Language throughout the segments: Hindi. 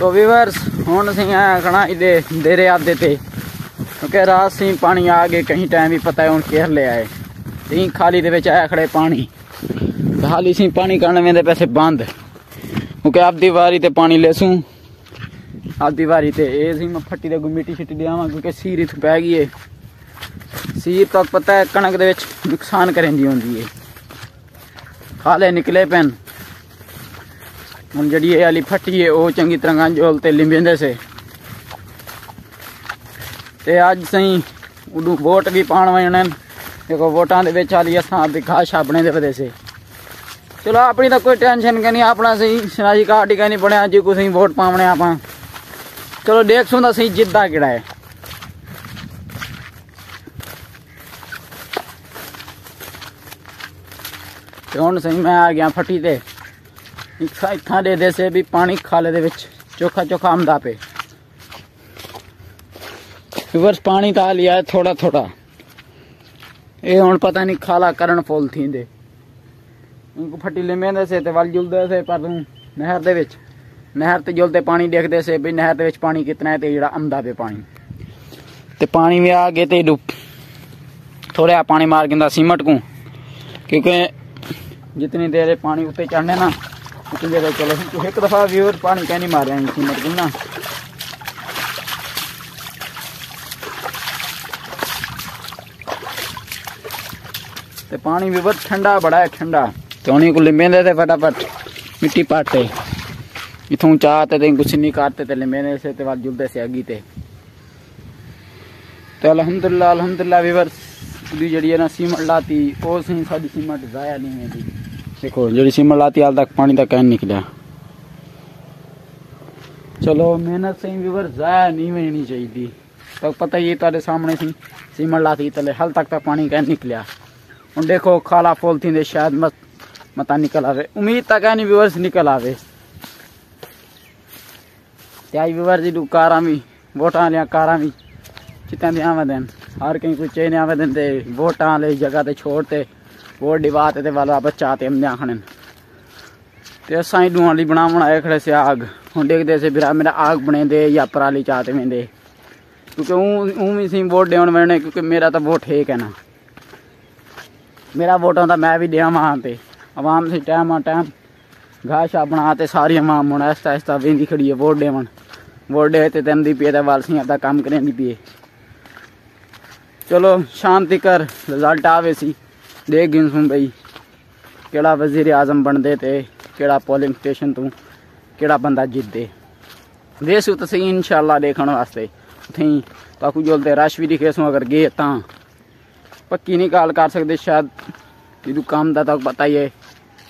तो ਵੀਵਰਸ ਹੁਣ ਅਸੀਂ ਆਇਆ ਖਣਾ ਇਹਦੇ ਦੇਰੇ ਆਦੇ ਤੇ। ਕਿਉਂਕਿ ਰਾਤ ਸੀ, ਪਾਣੀ ਆ ਗਏ ਕਹੀਂ ਟਾਈਮ ਵੀ ਪਤਾ ਹੈ ਹੁਣ ਕਿਹਰ ਲੈ ਆਏ। ਤੀ ਖਾਲੀ ਦੇ ਵਿੱਚ ਆਇਆ ਖੜੇ ਪਾਣੀ। ਖਾਲੀ ਸੀ, ਪਾਣੀ ਕਰਨ ਵੇਂਦੇ ਪੈਸੇ ਬੰਦ। ਕਿਉਂਕਿ ਆਪਦੀ ਵਾਰੀ ਤੇ ਪਾਣੀ ਲੈਸੂ ਆਪਦੀ ਵਾਰੀ ਤੇ ਇਹ ਸੀ, ਮੈਂ ਫੱਟੀ ਦੇ ਮਿੱਟੀ ਛਿੱਟੀ ਦਿਆਵਾਂ ਕਿਉਂਕਿ ਸੀਰ ਇਥ ਪੈ ਗਈ ਏ। ਸੀਰ ਤਾਂ ਪਤਾ ਹੈ, ਕਣਕ ਦੇ ਵਿੱਚ ਨੁਕਸਾਨ ਕਰਨ ਦੀ ਹੁੰਦੀ ਏ। ਖਾਲੇ ਨਿਕਲੇ ਪੈਨ हम जड़िए वाली फटी है वो चंगी तरह गांजोलते लिंबेंदे से ते अज सही उडू वोट भी पा वञणा आहिनि जेको वोटां जे विच हली से चलो अपनी तो कोई टेंशन करनी अपना सही शनाजी कार्ड ही कहनी पड़े जो वोट पाने आप चलो देख सुन सही जिदा किड़ा है हूँ सही मैं आ गया फटी ते इखा इखा दे दे से भी पानी खाले दे विच चोखा चोखा आमदा पे विवर्स पानी ता लिया है थोड़ा थोड़ा ये हूँ पता नहीं खाला करन फुल थी दे उनको फटी लिमें दे से ते वल जुलदे से पर तू नहर दे विच ਨਹਿਰ ਤੇ ਜੁਲਦੇ ਪਾਣੀ ਦੇਖਦੇ ਸੇ ਵੀ ਨਹਿਰ ਦੇ ਵਿੱਚ ਪਾਣੀ ਕਿਤਨਾ ਹੈ ਤੇ ਜਿਹੜਾ ਆਉਂਦਾ ਪਿਆ ਪਾਣੀ ਤੇ ਪਾਣੀ ਵੀ ਆ ਗਏ ਤੇ ਥੋੜਾ ਪਾਣੀ ਮਾਰ ਗਿੰਦਾ ਸੀਮਟ ਕੋ ਕਿਉਂਕਿ ਜਿਤਨੀ ਦੇਰ ਪਾਣੀ ਉੱਤੇ ਚੜਨੇ ਨਾ इसी जगह चलो। तो एक दफ़ा व्यूर पानी क्या नहीं मारे इसी मतलब ना तो पानी भी बहुत ठंडा, बड़ा है ठंडा। तो उन्हीं को लिमे देते फटाफट, मिट्टी पाटे। इतू चाहते थे कुछ नहीं काटते थे लिमे से तो बाद जुड़ते से अगी थे तो अलहमदुल्ला अलहमदुल्ला विवर जड़ी है ना सीमट लाती और सही सारी सीमट जाया नहीं है देखो जड़ी सिमर लाती हाल तक पानी तक कैन निकलिया चलो मेहनत से व्यूवर जाया नहीं होनी चाहिए तो पता ही तेरे सामने सी सीमर लाती तले हल तक तक पानी कैन निकलिया हूँ देखो खाला फूल थी शायद मत मता निकल आवे उम्मीद तक है नहीं व्यूवर्स निकल आवे त्याई व्यूवर जी कारा भी वोटा लिया कारा भी दिया आवेदन हर कहीं कोई चेन आवेदन ते वोटा ले जगह ते छोड़ते वोट डिवा ते वाला बच्चा ते हमने आखने ते असा ही डूआं बना बनाए खड़े से आग। हूँ देखते से फिर मेरा आग बने दे या पराली चाहते में दे क्योंकि ऊँ भी सी वोट देने मैंने क्योंकि मेरा तो वोट ठीक है ना मेरा वोट आता मैं भी दिया वहाँ पे अवाम से टाइम आ टाइम घाह शाह बना ते सारी अवाम हूँ आहिस्ता आहिस्ता वेंदी खड़ी है वोट देवन वोट दे ते तंदी पिए ते वाल सी अपना कम करें पिए चलो शाम तकर रिज़ल्ट आवे सी देख गिनसूं बई केड़ा वज़ीर आज़म बनदे ते केड़ा पोलिंग स्टेशन तू केड़ा बंदा जितदे वेसू तो सही इंशाल्लाह देखने वास्ते उत्थें ताकू जोलते रश भी दिखे सो अगर गे तां पक्की नहीं गल कर सकते शायद इदू काम दा तक पता ही है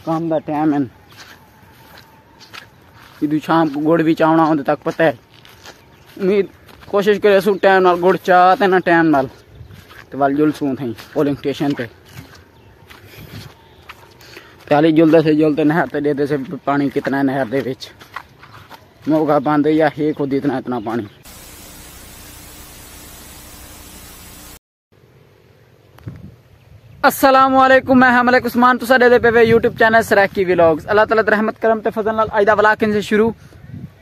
काम दा टाइम है इदू शाम को गुड़ भी चावना होंदे तक पता है उम्मीद कोशिश करे सू टाइम नाल गुड़ चाह ते ना टाइम नाल ते वल जुलसूं थई पोलिंग स्टेशन पे प्याली जुलते से जुलते नहर ते देते से पानी कितना नहर दे विच मौका बंद या हे खुद इतना इतना पानी अस्सलाम वालेकुम मैं हमले उस्मान तुसा दे पे YouTube channel Saraiki vlogs Allah ताला दी रहमत करम ते फजल नाल अज दा व्लॉग से शुरू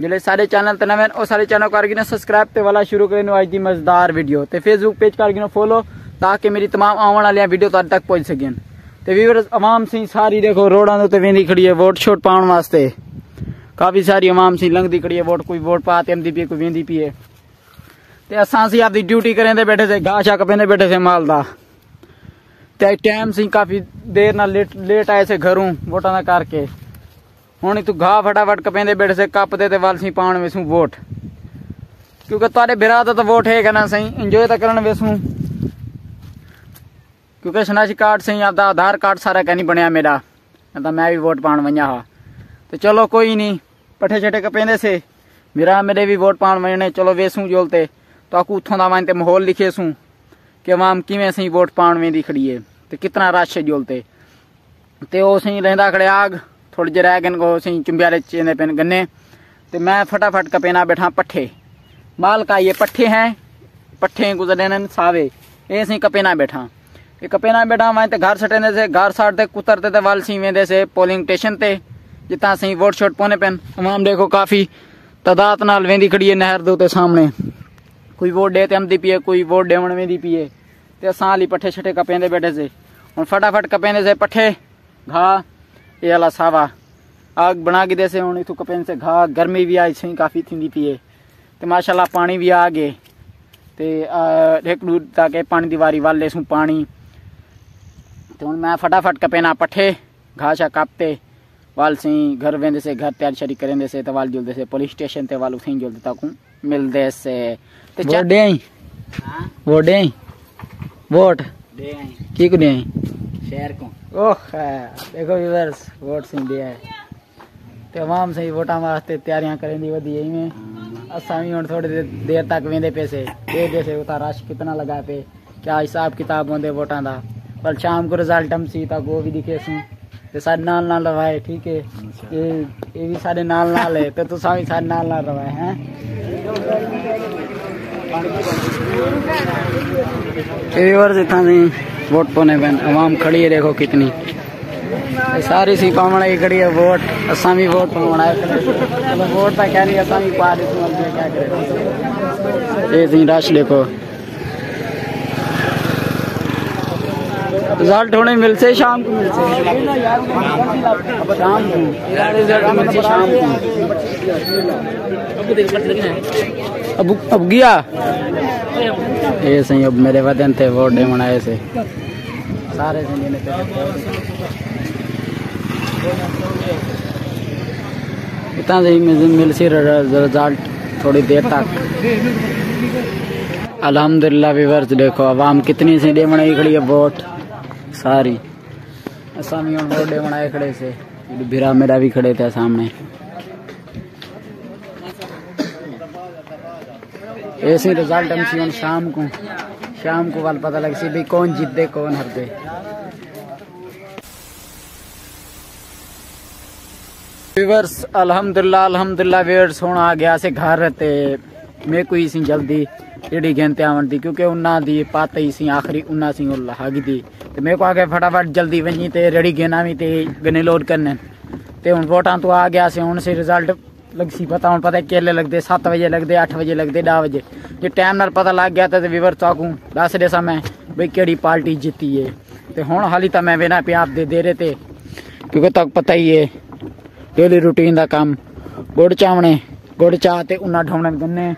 ਜਿਹੜੇ ਸਾਰੇ ਚੈਨਲ ਤੇ ਨਵੇਂ ਉਹ ਸਾਰੇ ਚੈਨਲ ਕਰ ਗਿਨੇ ਸਬਸਕ੍ਰਾਈਬ ਤੇ ਵਾਲਾ ਸ਼ੁਰੂ ਕਰੇ ਨੂੰ ਅੱਜ ਦੀ ਮਜ਼ੇਦਾਰ ਵੀਡੀਓ ਤੇ ਫੇਸਬੁੱਕ ਪੇਜ ਕਰ ਗਿਨੇ ਫੋਲੋ ਤਾਂ ਕਿ ਮੇਰੀ तमाम ਆਉਣ ਵਾਲੀਆਂ ਵੀਡੀਓ ਤੁਹਾਡੇ ਤੱਕ ਪਹੁੰਚ ਸਕਣ ਤੇ ਵੀਵਰ ਆਵਾਮ ਸੀ ਸਾਰੀ ਦੇਖੋ ਰੋਡਾਂ ਦੇ ਉੱਤੇ ਵੇਂਦੀ ਖੜੀ ਹੈ ਵੋਟ ਛੋਟ ਪਾਉਣ ਵਾਸਤੇ। ਕਾਫੀ ਸਾਰੀ ਆਵਾਮ ਸੀ ਲੰਘਦੀ ਖੜੀ ਹੈ, ਵੋਟ ਕੋਈ ਵੋਟ ਪਾ ਤੇ ਆਂਦੀ ਪਈ ਕੋਈ ਵੇਂਦੀ ਪਈ ਹੈ। ਤੇ ਅਸਾਂ ਸੀ ਆਪਦੀ ਡਿਊਟੀ ਕਰਦੇ ਬੈਠੇ ਸੇ ਗਾਹ ਸ਼ੱਕ ਪੈਂਦੇ ਬੈਠੇ ਸੇ ਮਾਲ ਦਾ। ਤੇ ਟਾਈਮ ਸੀ ਕਾਫੀ ਦੇਰ ਨਾਲ ਲੇਟ ਲੇਟ ਆਏ ਸੇ ਘਰੋਂ ਵੋਟਾਂ ਦਾ ਕਰਕੇ। ਹੁਣ ਤੂੰ ਘਾਹ ਫਟਾਫਟ ਕਪੈਂਦੇ ਬੈਠੇ ਸੇ, ਕੱਪ ਦੇ ਤੇ ਵੱਲ ਸੀ ਪਾਉਣ ਵੇਸੂ ਵੋਟ। ਕਿਉਂਕਿ ਤੁਹਾਡੇ ਬਿਰਾ ਦਾ ਤਾਂ ਵੋਟ ਹੈ ਨਾ ਸਹੀ ਇੰਜੋਏ ਤਾਂ ਕਰਨ ਵੇਸੂ। ਕਿਉਂਕਿ ਸ਼ਨਾਸ਼ੀ ਕਾਰਡ ਸਹੀ ਆਪਦਾ ਆਧਾਰ ਕਾਰਡ ਸਾਰਾ ਕਹਿ ਨਹੀਂ ਬਣਿਆ ਮੇਰਾ ਤਾਂ ਮੈਂ ਵੀ ਵੋਟ ਪਾਉਣ ਵਈਆ ਹਾਂ ਤੇ ਚਲੋ ਕੋਈ ਨਹੀਂ ਪੱਠੇ ਛੱਟੇ ਕਪੈਂਦੇ ਸੇ ਮੇਰਾ ਮੇਰੇ ਵੀ ਵੋਟ ਪਾਉਣ ਵਜਣੇ ਚਲੋ ਵੇਸੂ ਜੋਲਤੇ ਤਾਂ ਕੋ ਉਥੋਂ ਦਾ ਮੈਂ ਤੇ ਮਾਹੌਲ ਲਿਖੇ ਸੂ ਕਿ ਆਵਾਮ ਕਿਵੇਂ ਸਹੀ ਵੋਟ ਪਾਉਣ ਵੇਂਦੀ ਖੜੀ ਏ ਤੇ ਕਿਤਨਾ ਰਸ਼ ਜੋਲਤੇ ਤੇ ਉਹ ਸਹੀ ਰਹਿੰਦਾ ਖੜੇ ਆਗ थोड़ी जे रह गन को सही चुंबियाले चेंदे पेन गन्ने तो मैं फटाफट कपेना बैठा पट्ठे माल का ये पट्ठे हैं पट्ठे गुजरे न सावे ये सही कपेना बैठा ये कपेना बैठा वहीं ते घर सटेंदे से घर साटते कुतरते ते वाल सी वेंदे से पोलिंग स्टेशन ते जितना सही वोट शोट पोने पेन तमाम देखो काफी ਤਦਾਤ ਨਾਲ ਵੇਂਦੀ ਖੜੀ ਹੈ ਨਹਿਰ ਦੇ ਉੱਤੇ ਸਾਹਮਣੇ ਕੋਈ ਵੋਟ ਦੇ ਤੇ ਆਉਂਦੀ ਪਈ ਹੈ ਕੋਈ ਵੋਟ ਦੇਵਣ ਵੇਂਦੀ ਪਈ ਹੈ ਤੇ ਅਸਾਂ ਵਾਲੀ ਪੱਠੇ ਛੱਟੇ ਕਪੇਂਦੇ ਬੈਠੇ ਸੀ ਹੁਣ ਫਟਾਫਟ ਕਪੇਂਦੇ ਸੇ ਪੱਠੇ ਘਾ ਇਹ ਵਾਲਾ ਸਾਵਾ आग बना के देसे हूँ इतों कपेन से घा गर्मी भी आई सही काफ़ी थी पी तो माशाल्लाह पानी भी आ गए तो एक दूर तक पानी की वारी वाले सू पानी तो हूँ मैं फटाफट कपेना पट्ठे घाह शाह वाल सी घर वेंदे से घर तैयारी शरी करेंदे से तो वाल जुलदे से पुलिस स्टेशन ते वाल उसे जुलदे तक मिलदे से। ते वोडे आई वोडे आई वोट दे? आई हाँ? की को दे? आई शहर को। ओह देखो व्यूअर्स वोट सी दिया है तमाम सही वोटा वास्ते तैयारियाँ करेंदी वदी आई में। असा भी हुन थोड़ी देर तक वेंदे पैसे दे दे से उता रश कितना लगा पे। क्या हिसाब किताब होंदे वोटा दा? कल शाम को रिज़ल्ट हम सीता को भी दिखे सू। ते सारे नाल नाल रवाए ठीक है? अच्छा। ये ये भी सारे नाल नाल है तो तू सारे सारे नाल नाल रवाए हैं? व्यूअर्स इतना नहीं वोट पोने बन आवाम खड़ी है देखो कितनी। सारी सी पावण की खड़ी है वोट असा भी वोट पावण है। वोट तो कह नहीं असा भी पा रहे तो क्या करे? ये सी रश देखो। रिज़ल्ट होने मिलते शाम को मिलसे शाम को रिज़ल्ट शाम को। अब अब गया? ये सही, अब मेरे वतन थे वोट डे मनाए से। सारे इतना से मिल सी रिज़ल्ट थोड़ी देर तक। अल्हम्दुलिल्लाह व्यूअर्स देखो, आवाम कितनी सी डे मनाई खड़ी है, वोट। सारी असामी और बोर्डे बनाए खड़े से भिरा मेरा भी खड़े थे सामने ऐसे रिज़ल्ट हम सी शाम को शाम को वाल पता लग सी भाई कौन जीत कौन हर दे अल्हम्दुलिल्लाह अल्हम्दुलिल्लाह व्यूअर्स हूँ आ गया से घर रहते मैं कोई सी जल्दी टेढ़ी गेंद आवन थी क्योंकि उन्ना दी पाते ही सी आखिरी उन्ना सी उन लहग दी ते मेरे को आगे फटाफट जल्दी वही ते रेडी गेंदा भी ते गने लोड करने ते हूँ वोटां तो आ गया से हूँ से रिजल्ट लग सी पता हूँ पता केले लगते सत्त बजे लगते अठ बजे लगते डा बजे जे टाइम नाल पता लग गया तो विवर चाकू दस दे समय ਬਈ ਕਿਹੜੀ ਪਾਰਟੀ ਜਿੱਤੀ ਏ ਤੇ ਹੁਣ ਹਾਲੀ ਤਾਂ ਮੈਂ ਵੇਨਾ ਪਿਆਪ ਦੇ ਦੇਰੇ ਤੇ ਕਿਉਂਕਿ ਤੱਕ ਪਤਾ ਹੀ ਏ ਡੇਲੀ ਰੂਟੀਨ ਦਾ ਕੰਮ ਗੁੜ ਚਾਵਣੇ ਗੁੜ ਚਾਹ ਤੇ ਉਹਨਾਂ ਢਾਉਣੇ ਗੰਨੇ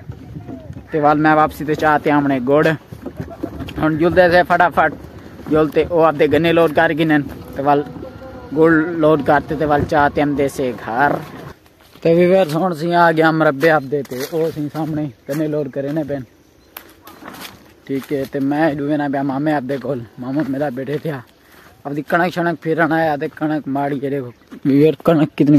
ਤੇ ਵੱਲ ਮੈਂ ਵਾਪਸੀ ਤੇ ਚਾਹ ਤੇ ਆਵਣੇ ਗੁੜ ਹੁਣ ਜੁਲਦੇ ਸੇ ਫਟਾਫਟ ਜੁਲਤੇ ਉਹ ਆਪਦੇ ਗੰਨੇ ਲੋਡ ਕਰ ਗਿਨਨ ਤੇ ਵੱਲ ਗੁੜ ਲੋਡ ਕਰਤੇ ਤੇ ਵੱਲ ਚਾਹ ਤੇ ਆਂਦੇ ਸੇ ਘਰ ਤੇ ਵੀਵਰ ਹੁਣ ਸੀ ਆ ਗਿਆ ਮਰੱਬੇ ਆਪਦੇ ਤੇ ਉਹ ਸੀ ਸਾਹਮਣੇ ਗੰਨੇ ਲੋਡ ਕਰੇ ਨੇ ਪੈਨ ठीक है तो मैं डूबे ना पिया मामे आपदे कोल मामू मेरा बैठे थे अब कणक शणक फिरन आया ते कणक माड़ी है देखो यार कणक कितनी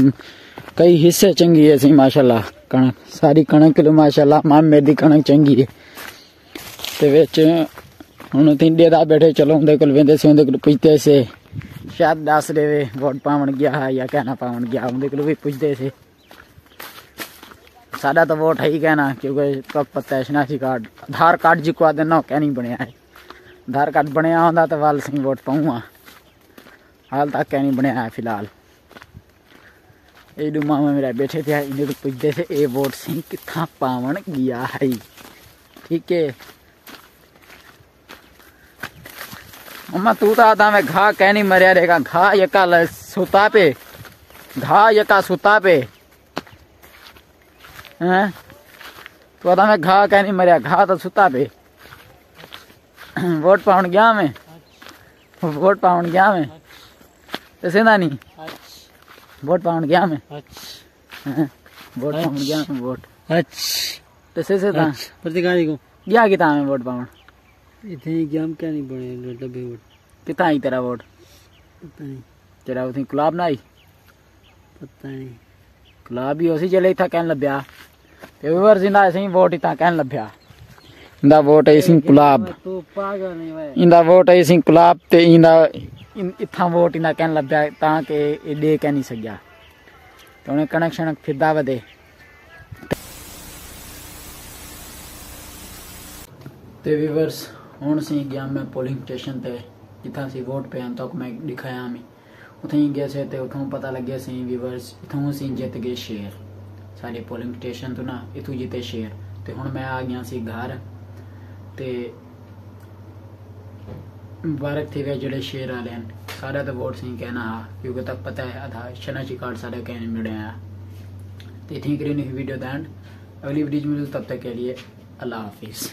कई हिस्से चंगी है सी माशाल्लाह कणक, सारी कणक लो माशाल्लाह मामे दी कनक चंगी है। ते विच हुन तिंडे दा बैठे, चलो उंदे कोल वेंदे से, उंदे कोल पुछदे से। शायद दस देवे वोट पावन गया है या कहना पावन गया, उंदे कोल भी पुछदे से। साडा तो वोट है ही कहना, क्योंकि तो पता है शनासी कार्ड, आधार कार्ड जिको आदे कह नहीं बनया है। आधार कार्ड बनया हों तो वाल सिंह वोट पाऊँगा हाल तक कह नहीं बनया है फ़िलहाल। ये डूमा मेरा बैठे थे इन्हें तो पूछते थे ये वोट सिंह कितना पावन गया है ठीक है मम्मा तू तो आता मैं घा कह नहीं मरिया रहेगा घा यका सुता पे घा यका सुता पे हैं तो पता मैं घा कह नहीं मरिया घा तो सुता पे वोट पाउन गया मैं वोट पाउन गया मैं तो सेंदा नहीं वोट पाउन गया मैं। हैं, वोट पाउन गया मैं वोट। अच्छा। तो से से था। प्रतिकारी को? गया किता मैं वोट पाउन इतने एग्ज़ाम क्या नहीं बने डब्बे वोट। किता आई तेरा वोट? पता नहीं। तेरा उसी गुलाब ना आई पता नहीं। गुलाब ही उसी चले था कहन लभ्या। ते वर ज़िंदा ऐसे ही वोट इता कहन लभ्या। इंदा वोट है इसी गुलाब। तो इंदा वोट है इसी गुलाब ते इंदा इतना वोट इंदा कह लब्या कि एह् दे कैं निं सकेआ। ते उ'नें कनक शनक फिरदा वदे ते व्यूवर्स हून असें गया मैं पोलिंग स्टेशन ते, जित्थां असें वोट पेन तक मैं दिखाया मी। उत्थें गए से ते उत्थों पता लग्गेआ असें व्यूवर्स इत्थों असें जित गए शेर साढ़े पोलिंग स्टेशन तो ना, इत्थों जित्ते शेर ते हून मैं आ गया सी घर। ते मुबारक थी जो शेर आए हैं। सारा तो वोट सही कहना हा, क्योंकि तक पता है अधा शना शिकार सारा कहने मिले हैं। तो इतनी करें वीडियो दैन। अगली वीडियो में तब तक के लिए अल्लाह हाफिज़।